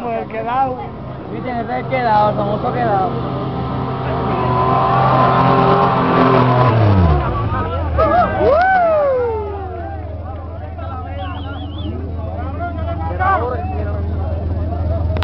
como el quedado. Viste, ese es el quedado, el famoso quedado.